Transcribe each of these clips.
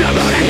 never.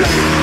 Yeah.